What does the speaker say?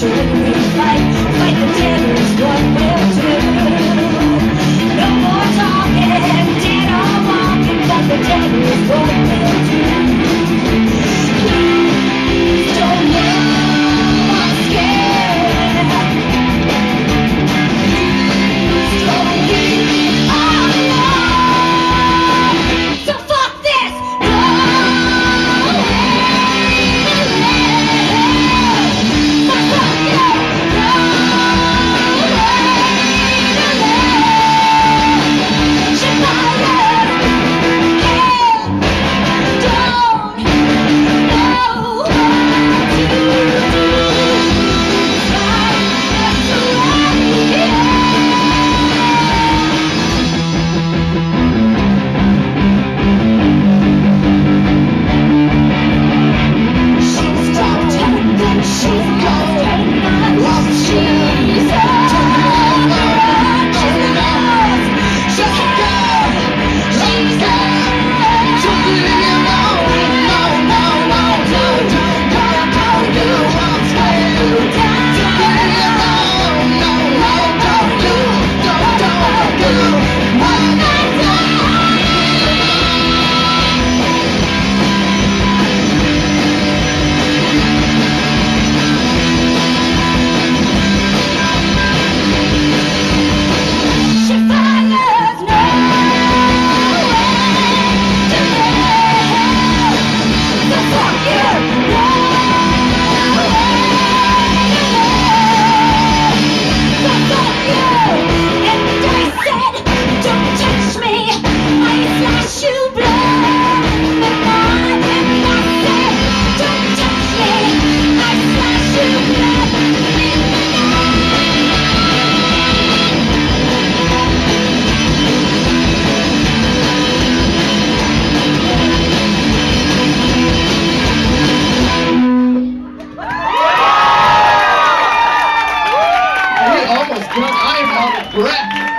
should we fight? Fight the Out of breath.